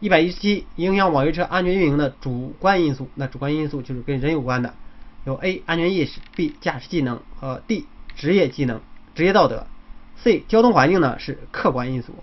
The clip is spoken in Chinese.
一百一十七影响网约车安全运营的主观因素那主观因素就是跟人有关的。有 a 安全意识 b 驾驶技能和 d 职业技能职业道德。C 交通环境呢是客观因素。